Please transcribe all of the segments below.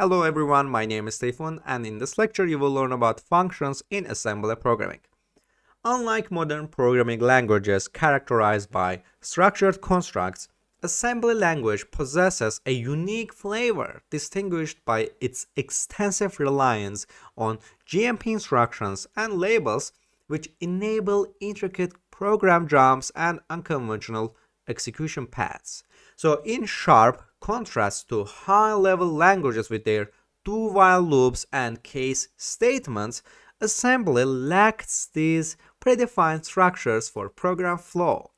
Hello everyone, my name is Stefan and in this lecture you will learn about functions in assembly programming. Unlike modern programming languages characterized by structured constructs, assembly language possesses a unique flavor distinguished by its extensive reliance on JMP instructions and labels which enable intricate program jumps and unconventional execution paths. So in sharp contrast to high-level languages with their do-while loops and case statements, assembly lacks these predefined structures for program flow.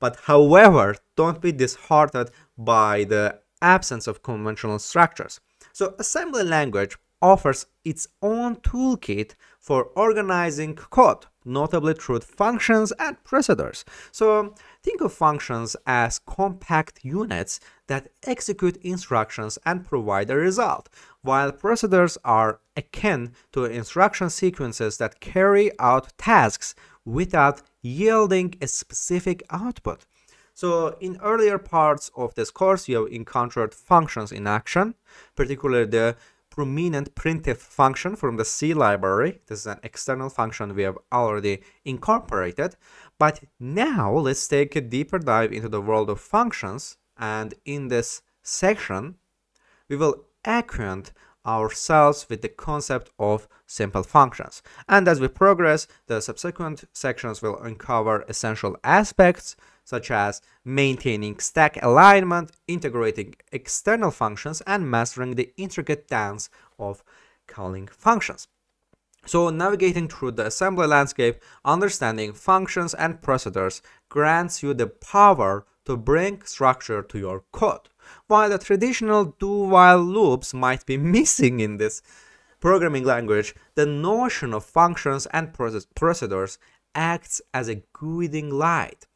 But however, don't be disheartened by the absence of conventional structures. So assembly language offers its own toolkit for organizing code, notably through functions and procedures. So think of functions as compact units that execute instructions and provide a result, while procedures are akin to instruction sequences that carry out tasks without yielding a specific output. So in earlier parts of this course, you have encountered functions in action, particularly the prominent printf function from the C library. This is an external function we have already incorporated. But now let's take a deeper dive into the world of functions. And in this section, we will acquaint ourselves with the concept of simple functions. And as we progress, the subsequent sections will uncover essential aspects such as maintaining stack alignment, integrating external functions, and mastering the intricate dance of calling functions. So navigating through the assembly landscape, understanding functions and procedures grants you the power to bring structure to your code. While the traditional do-while loops might be missing in this programming language, the notion of functions and procedures acts as a guiding light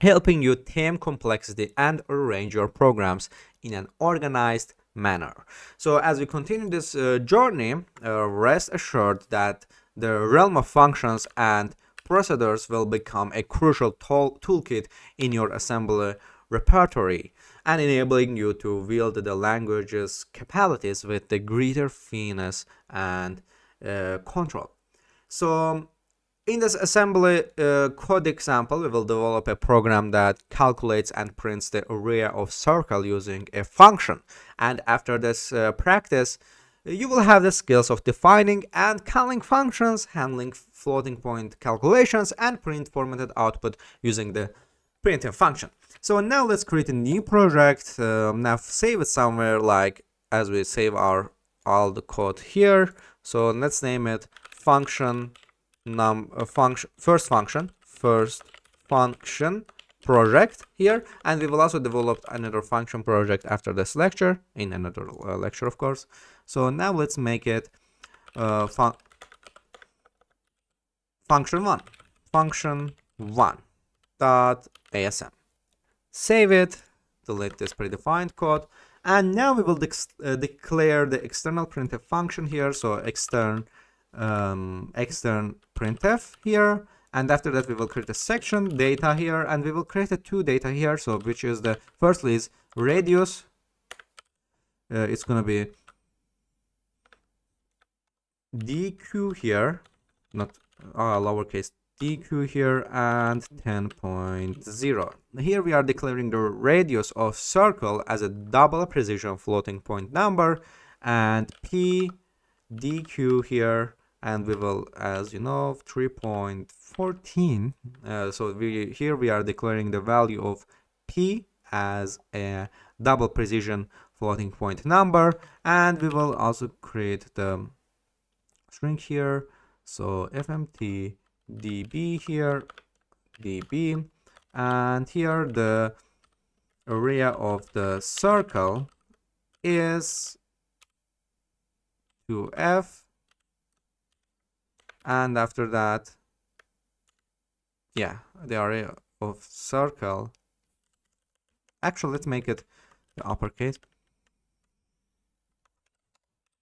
helping you tame complexity and arrange your programs in an organized manner. So as we continue this uh, journey, uh, rest assured that the realm of functions and procedures will become a crucial tool toolkit in your assembly repertoire and enabling you to wield the language's capabilities with the greater finesse and uh, control. So in this assembly uh, code example, we will develop a program that calculates and prints the area of circle using a function. And after this uh, practice, you will have the skills of defining and calling functions, handling floating point calculations, and print formatted output using the printf function. So now let's create a new project. Um, now save it somewhere like as we save our all the code here. So let's name it function num uh, function first function first function project here and we will also develop another function project after this lecture in another uh, lecture of course. So now let's make it uh, fun function one function one dot asm save it delete this predefined code and now we will uh, declare the external printf function here so extern um, extern printf here. And after that we will create a section data here. And we will create a two data here. So which is the firstly is radius. Uh, it's gonna be dq here. Not uh, lowercase dq here and 10.0 here we are declaring the radius of circle as a double precision floating point number. And p dq here and we will as you know 3.14 uh, so we here we are declaring the value of p as a double precision floating point number and we will also create the string here. So fmt db here db and here the area of the circle is 2f and after that yeah the area of circle. Actually let's make it the uppercase.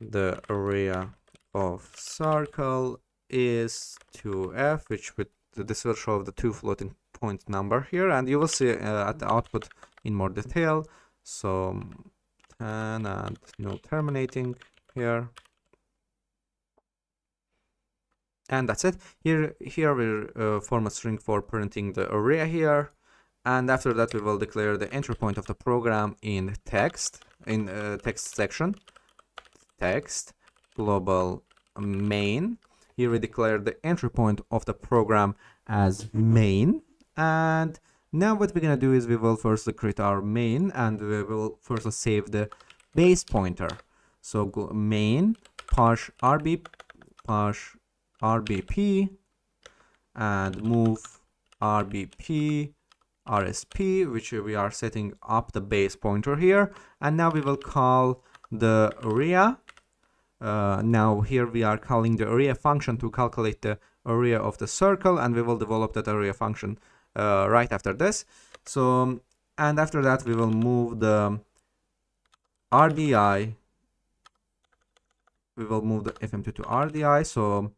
The area of circle is 2f which with this will show the two floating point number here. And you will see uh, at the output in more detail. So can add no terminating here and that's it. Here here we'll uh, form a string for printing the array here. And after that we will declare the entry point of the program in text in uh, text section. Text global main. Here we declare the entry point of the program as main. And now what we're gonna do is we will first create our main and we will first save the base pointer. So main push rb push rbp and move rbp rsp which we are setting up the base pointer here. And now we will call the area. Uh, now here we are calling the area function to calculate the area of the circle and we will develop that area function uh, right after this. So and after that we will move the RDI we will move the fmt to RDI so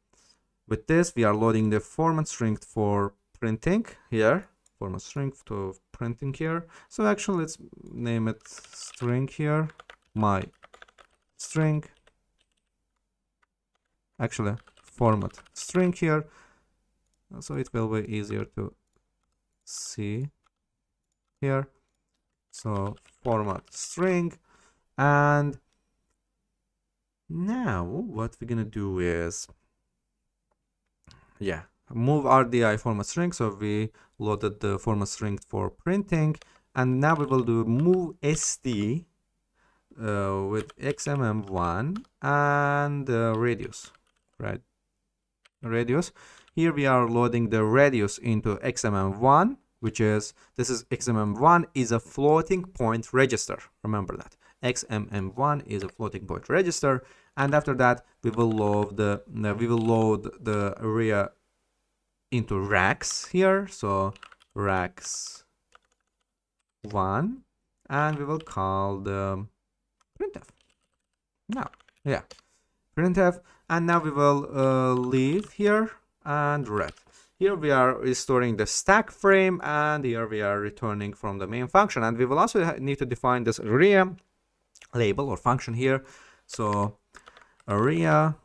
with this we are loading the format string for printing here format string to printing here. So actually let's name it string here my string. Actually format string here. So it will be easier to see here. So format string. And now what we're gonna do is yeah. Move RDI format string. So we loaded the format string for printing. And now we will do move SD uh, with XMM1 and uh, radius right? Radius. Here we are loading the radius into XMM1 which is this is XMM1 is a floating point register. Remember that XMM1 is a floating point register and after that we will load the we will load the area into rax here. So rax 1 and we will call the printf. Now yeah printf and now we will uh, leave here and ret here we are restoring the stack frame and here we are returning from the main function. And we will also need to define this area label or function here. So area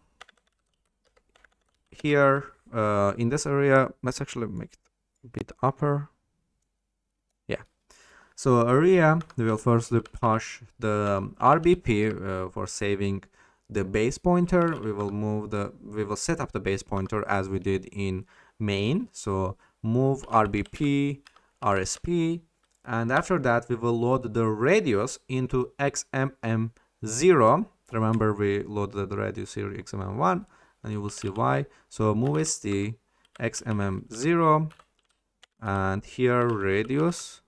here uh, in this area let's actually make it a bit upper. Yeah. So area we will first push the um, rbp uh, for saving the base pointer. We will move the we will set up the base pointer as we did in main. So move rbp rsp and after that we will load the radius into xmm0 remember we loaded the radius here xmm1 and you will see why. So move st xmm0 and here radius.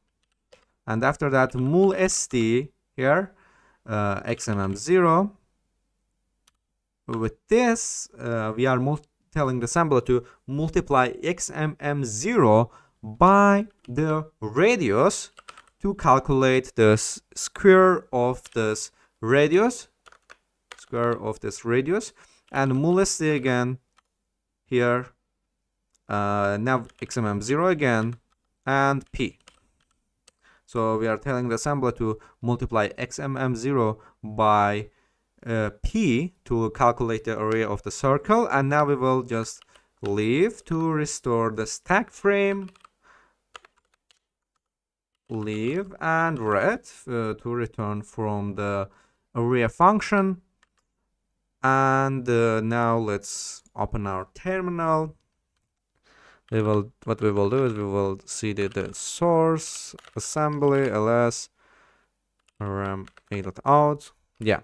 And after that move st here uh, xmm0 with this, uh, we are telling the assembler to multiply xmm0 by the radius to calculate the square of this radius, square of this radius, and multiply again here, uh, now xmm0 again, and p. So we are telling the assembler to multiply xmm0 by uh, p to calculate the area of the circle. And now we will just leave to restore the stack frame leave and ret uh, to return from the area function and uh, now let's open our terminal we will what we will do is we will see the, source assembly ls ram a.out yeah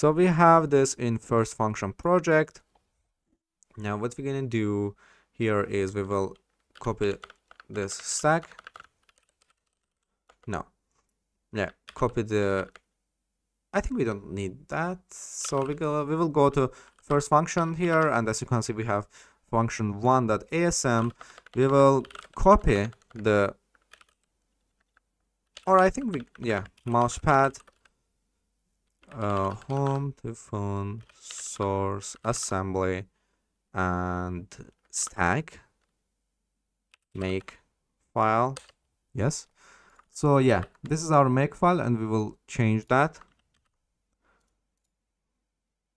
so we have this in first function project. Now what we're gonna do here is we will copy this stack. No. Yeah, copy the I think we don't need that. So we go we will go to first function here and as you can see we have function one.asm. We will copy the or I think we yeah, mousepad uh, home to phone source assembly and stack make file yes so yeah this is our make file and we will change that.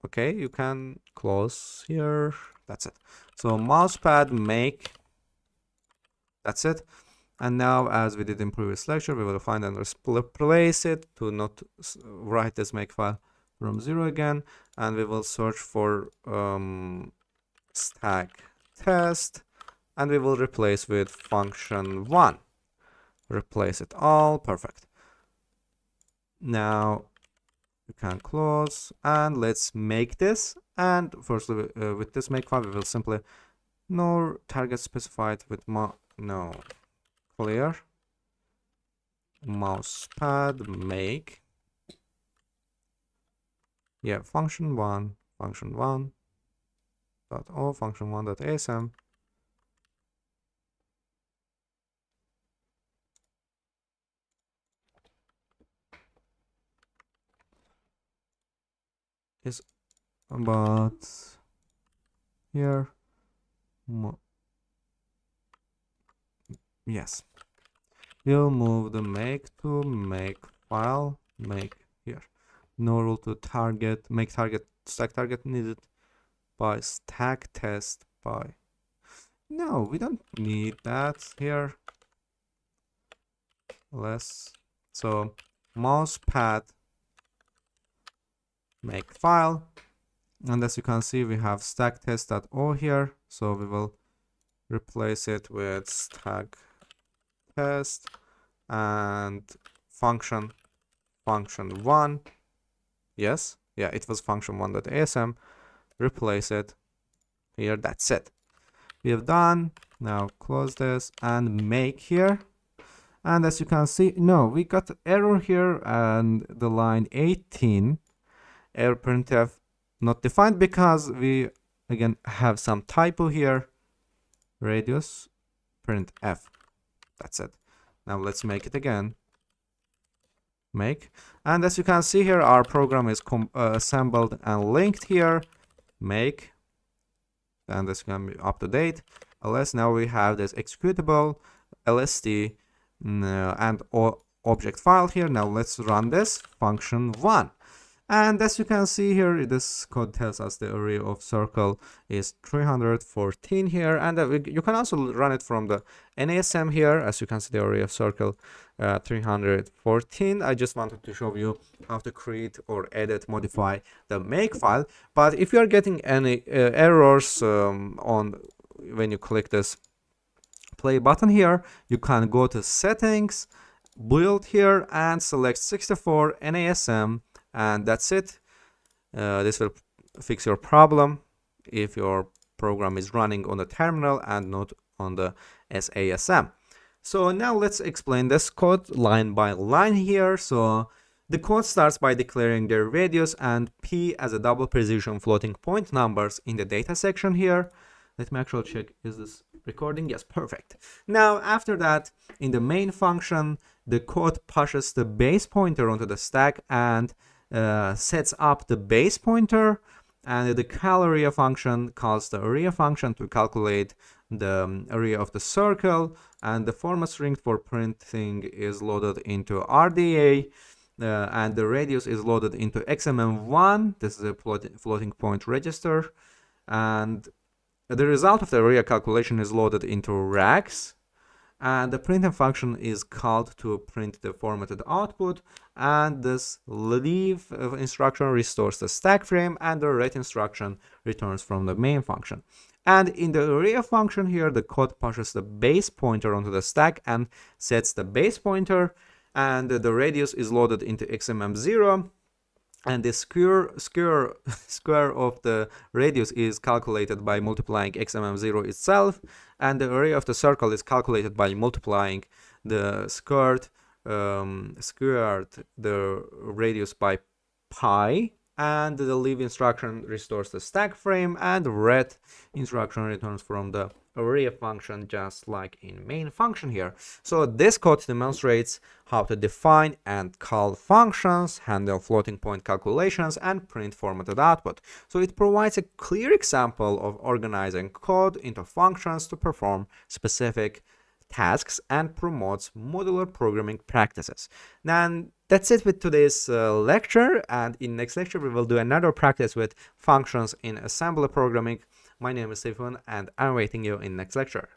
Okay you can close here. That's it. So mousepad make. That's it. And now as we did in previous lecture we will find and replace it to not write this make file from zero again. And we will search for um, stack test. And we will replace with function one replace it all. Perfect. Now we can close and let's make this. And firstly uh, with this make file we will simply no target specified with no clear. Mousepad make. Yeah function one function one dot o function one dot asm is about here yes. We'll move the make to make file make here. No rule to target make target stack target needed by stack test by. No we don't need that here. Less. So mouse pad make file and as you can see we have stack test.o here. So we will replace it with stack test and function function one. Yes. Yeah it was function one.asm replace it. Here that's it. We have done. Now close this and make here. And as you can see no we got error here and the line 18 error printf not defined because we again have some typo here. Radius printf that's it. Now let's make it again. Make. And as you can see here our program is uh, assembled and linked here. Make. And this can be up to date. Ls now we have this executable lst uh, and object file here. Now let's run this function one and as you can see here, this code tells us the area of circle is 314 here. And uh, you can also run it from the NASM here. As you can see, the area of circle uh, 314. I just wanted to show you how to create or edit, modify the make file. But if you are getting any uh, errors um, on when you click this play button here, you can go to settings, build here and select 64 NASM and that's it. Uh, this will fix your problem if your program is running on the terminal and not on the SASM so now let's explain this code line by line here. So the code starts by declaring the radius and p as a double precision floating point numbers in the data section here. Let me actually check is this recording? Yes perfect. Now after that in the main function the code pushes the base pointer onto the stack and uh, sets up the base pointer and the cal area function calls the area function to calculate the um, area of the circle. And the format string for printing is loaded into RDA uh, and the radius is loaded into XMM1 this is a floating point register. And the result of the area calculation is loaded into RAX and the printf function is called to print the formatted output. And this leave instruction restores the stack frame and the ret instruction returns from the main function. And in the area function here the code pushes the base pointer onto the stack and sets the base pointer. And the radius is loaded into xmm0 and the square square square of the radius is calculated by multiplying xmm0 itself and the area of the circle is calculated by multiplying the squared um, squared the radius by pi and the leave instruction restores the stack frame and ret instruction returns from the array function just like in main function here. So this code demonstrates how to define and call functions, handle floating point calculations, and print formatted output. So it provides a clear example of organizing code into functions to perform specific tasks and promotes modular programming practices. Then That's it with today's uh, lecture and in next lecture we will do another practice with functions in assembly programming. My name is Stephen and I'm waiting you in next lecture.